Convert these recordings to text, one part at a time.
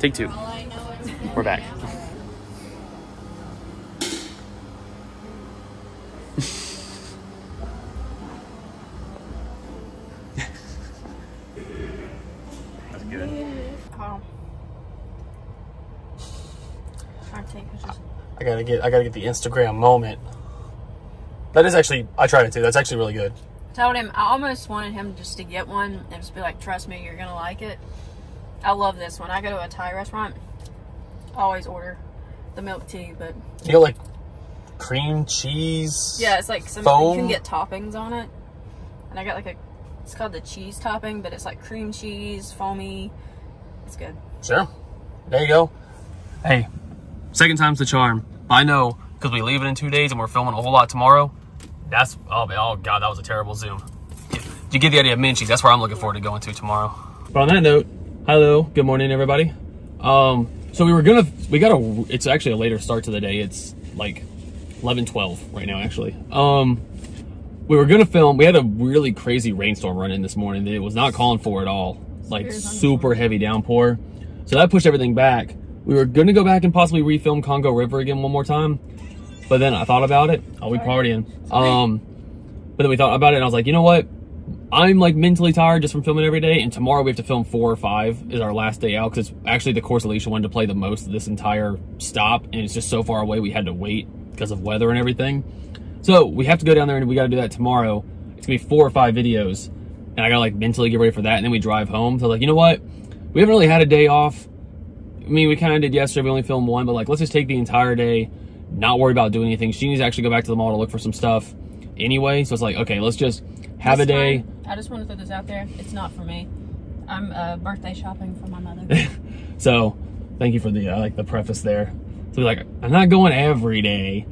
Take two. We're back. That's good. Trying to take pictures. I gotta get I gotta get the Instagram moment. That is actually I tried it too. That's actually really good. Told him I almost wanted him just to get one and just be like, "Trust me, you're gonna like it." I love this one. I go to a Thai restaurant. I always order the milk tea, but You got like cream cheese. yeah, it's like some Foam? you can get toppings on it. And I got like a it's called the cheese topping, but it's like cream cheese, foamy. It's good. Sure. There you go. Hey, second time's the charm. I know because we leave it in two days and we're filming a whole lot tomorrow. That's oh, oh god, that was a terrible zoom. You get the idea of Minchie. That's where I'm looking forward to going to tomorrow. But on that note, hello, good morning, everybody. Um, so we were gonna, we got a, it's actually a later start to the day. It's like 11, 12 right now, actually. Um, we were gonna film. We had a really crazy rainstorm running this morning. that It was not calling for at all. Like super heavy downpour. So that pushed everything back. We were gonna go back and possibly refilm Congo River again one more time, but then I thought about it. I'll be partying. Um, but then we thought about it, and I was like, you know what? I'm like mentally tired just from filming every day, and tomorrow we have to film four or five is our last day out because it's actually the course Elisha wanted to play the most of this entire stop, and it's just so far away we had to wait because of weather and everything. So we have to go down there and we got to do that tomorrow. It's gonna be four or five videos, and I gotta like mentally get ready for that, and then we drive home. So like, you know what? We haven't really had a day off. I mean, we kind of did yesterday. We only filmed one, but like, let's just take the entire day, not worry about doing anything. She needs to actually go back to the mall to look for some stuff anyway. So it's like, okay, let's just have This a day. time, I just want to throw this out there. It's not for me. I'm uh, birthday shopping for my mother. So thank you for the uh, like the preface there. So like, I'm not going every day,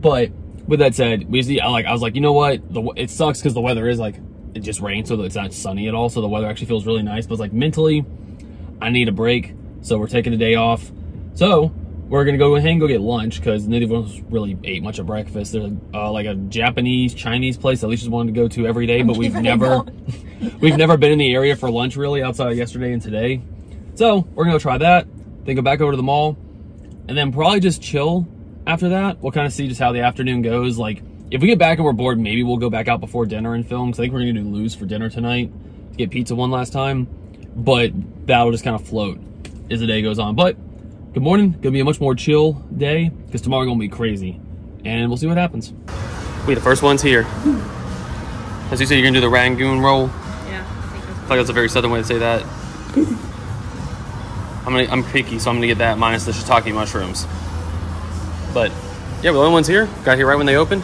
but with that said, we see. I like I was like, you know what? The it sucks because the weather is like it just rained, so it's not sunny at all. So the weather actually feels really nice. But it's like mentally, I need a break, so we're taking a day off. So we're gonna go ahead and go get lunch because neither of us really ate much of breakfast. There's uh, like a Japanese Chinese place that Elisha's wanted to go to every day, but we've never we've never been in the area for lunch really outside of yesterday and today. So we're gonna go try that. Then go back over to the mall, and then probably just chill after that. We'll kind of see just how the afternoon goes. Like if we get back and we're bored, maybe we'll go back out before dinner and film. Cause I think we're gonna do Lou's for dinner tonight. To get pizza one last time, but that'll just kind of float as the day goes on. But good morning. Gonna be a much more chill day because tomorrow gonna be crazy, and we'll see what happens. We the first ones here. As you said, you're gonna do the Rangoon roll. yeah, I think I feel like that's a very southern way to say that. I'm gonna, I'm picky, so I'm gonna get that minus the shiitake mushrooms. But yeah, we're the only ones here. Got here right when they opened.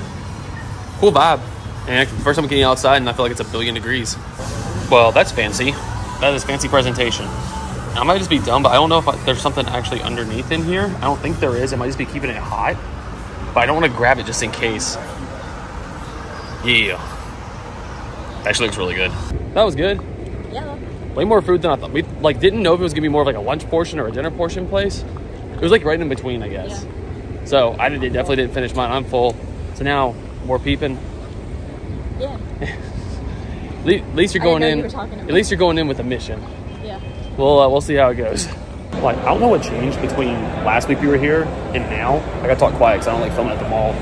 Cool vibe. And actually, first time getting outside, and I feel like it's a billion degrees. Well, that's fancy. That is fancy presentation. I might just be dumb, but I don't know if I, there's something actually underneath in here. I don't think there is. It might just be keeping it hot. But I don't want to grab it just in case. Yeah. Actually looks really good. That was good Yeah. way more food than I thought. We like didn't know if it was gonna be more of like a lunch portion or a dinner portion place. It was like right in between, I guess. Yeah. So I did, definitely didn't finish mine. I'm full. So now more peeping. Yeah. At least you're going in. you were talking to At least you're going in with a mission. We'll uh, we'll see how it goes. Like I don't know what changed between last week we were here and now. I got to talk quiet because I don't like filming at the mall.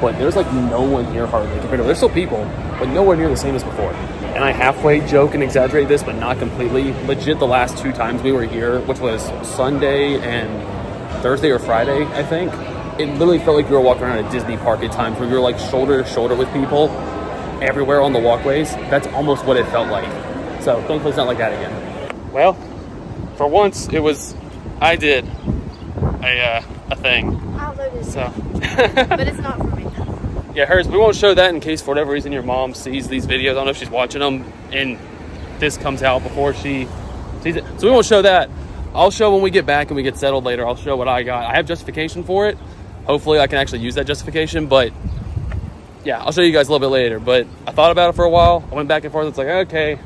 But there's like no one here hardly compared to there's still people, but nowhere near the same as before. And I halfway joke and exaggerate this, but not completely. Legit, the last two times we were here, which was Sunday and Thursday or Friday, I think. It literally felt like we were walking around a Disney park at times where we were like shoulder to shoulder with people everywhere on the walkways. That's almost what it felt like. So thankfully it's not like that again. Well, for once it was I did a uh, a thing. So but it's not for me. yeah, hers. We won't show that in case for whatever reason your mom sees these videos. I don't know if she's watching them and this comes out before she sees it. So we won't show that. I'll show when we get back and we get settled later. I'll show what I got. I have justification for it. Hopefully I can actually use that justification, but yeah, I'll show you guys a little bit later. But I thought about it for a while. I went back and forth. It's like, okay,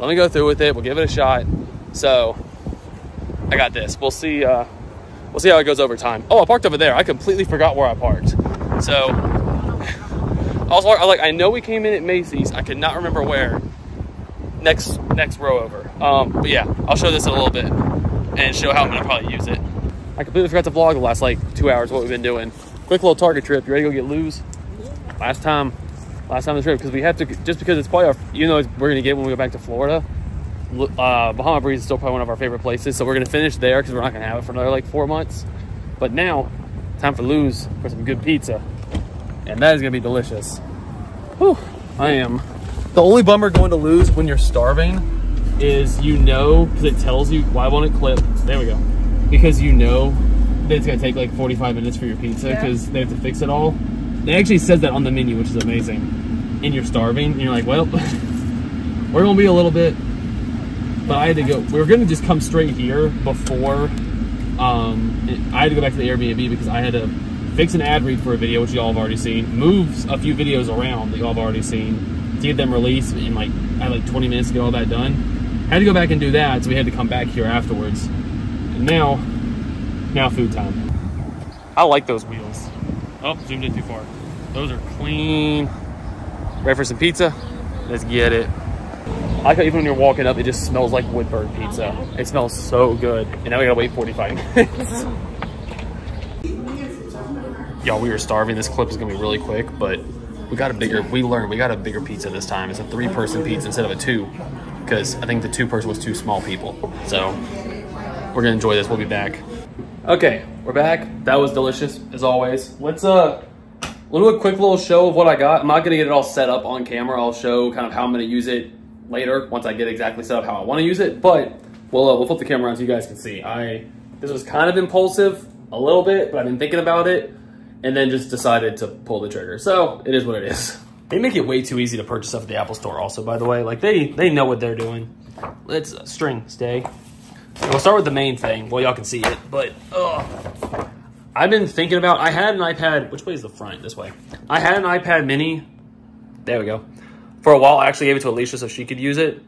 let me go through with it. We'll give it a shot. So I got this. We'll see. Uh, we'll see how it goes over time. Oh, I parked over there. I completely forgot where I parked. So I like I know we came in at Macy's. I could not remember where. Next next row over. Um, but yeah, I'll show this in a little bit. and show how I'm gonna probably use it. I completely forgot to vlog the last like two hours what we've been doing. Quick little Target trip. You ready to go get Lou's? Last time, last time the trip because we have to just because it's probably our you know we're gonna get when we go back to Florida. Uh, Bahama Breeze is still probably one of our favorite places, so we're gonna finish there because we're not gonna have it for another like four months. But now, time for Lou's for some good pizza, and that is gonna be delicious. Whew, I am. The only bummer going to Lou's when you're starving is you know because it tells you why won't it clip? There we go. Because you know that it's gonna take like 45 minutes for your pizza because yeah. they have to fix it all. It actually says that on the menu, which is amazing. And you're starving, and you're like, well, we're gonna be a little bit. But I had to go. We were gonna just come straight here before. Um, it, I had to go back to the Airbnb because I had to fix an ad read for a video, which y'all have already seen. Move a few videos around that y'all have already seen to get them released in like I had like 20 minutes to get all that done. Had to go back and do that, so we had to come back here afterwards. And now, now food time. I like those wheels. Oh, zoomed in too far. Those are clean. Ready for some pizza? Let's get it. I like how even when you're walking up, it just smells like Woodburn pizza. It smells so good. And now we gotta wait 45 minutes. Y'all, we are starving. This clip is gonna be really quick, but we got a bigger, we learned we got a bigger pizza this time. It's a three person pizza instead of a two, because I think the two person was two small people. So we're gonna enjoy this. We'll be back. Okay, we're back. That was delicious as always. Let's uh, we'll do a quick little show of what I got. I'm not gonna get it all set up on camera. I'll show kind of how I'm gonna use it later once I get exactly set up how I want to use it. But we'll uh, we'll flip the camera around so you guys can see. I this was kind of impulsive a little bit, but I've been thinking about it and then just decided to pull the trigger. So it is what it is. They make it way too easy to purchase stuff at the Apple Store. Also, by the way, like they they know what they're doing. Let's uh, string stay. We'll start with the main thing. Well, y'all can see it, but ugh. I've been thinking about. I had an iPad. Which way is the front? This way. I had an iPad Mini. There we go. For a while, I actually gave it to Elisha so she could use it.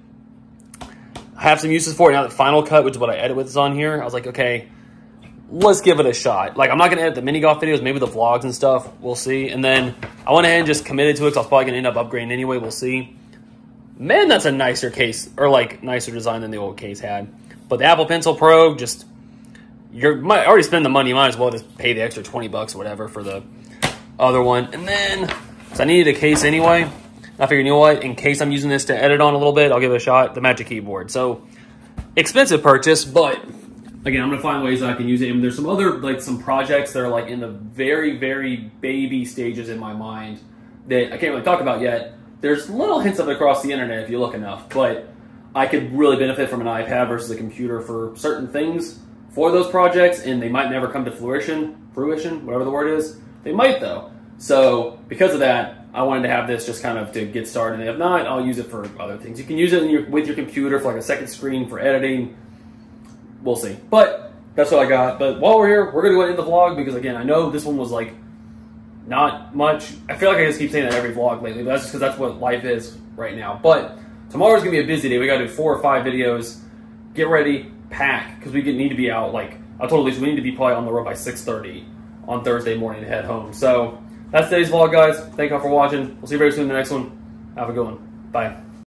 I have some uses for it now. that Final Cut, which is what I edit with, is on here. I was like, okay, let's give it a shot. Like, I'm not gonna edit the mini golf videos, maybe the vlogs and stuff. We'll see. And then I went ahead and just committed to it because I was probably gonna end up upgrading anyway. We'll see. Man, that's a nicer case or like nicer design than the old case had. But the Apple Pencil Pro, just you're might already spend the money. You might as well just pay the extra 20 bucks or whatever for the other one. And then, so I needed a case anyway. I figured, you know what, in case I'm using this to edit on a little bit, I'll give it a shot, the Magic Keyboard. So, expensive purchase, but again, I'm gonna find ways I can use it. And there's some other, like some projects that are like in the very, very baby stages in my mind that I can't really talk about yet. There's little hints of it across the internet if you look enough, but I could really benefit from an iPad versus a computer for certain things for those projects, and they might never come to fruition, fruition, whatever the word is. They might though. So because of that, I wanted to have this just kind of to get started. And if not, I'll use it for other things. You can use it your, with your computer for like a second screen for editing. We'll see. But that's what I got. But while we're here, we're gonna go into the vlog because again, I know this one was like not much. I feel like I just keep saying that every vlog lately, but that's just because that's what life is right now. But Tomorrow's gonna be a busy day. We gotta do four or five videos. Get ready, pack, because we need to be out. Like I told Elisha, we need to be probably on the road by 6:30 on Thursday morning to head home. So that's today's vlog, guys. Thank y'all for watching. We'll see you very soon in the next one. Have a good one. Bye.